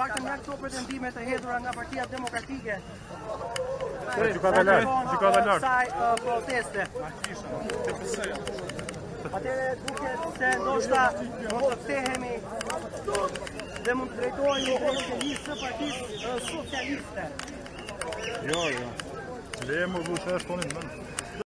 Faktën nga këto pretendime të hedhura nga Partia Demokratike. Gjykata lart, gjykata lart. Saj proteste. Atëre duket se ndoshta mund të kthehemi dhe mund të drejtohemi drejt të listë së Partisë uh, Socialiste. Jo, jo. Le më vëshë tonin mend.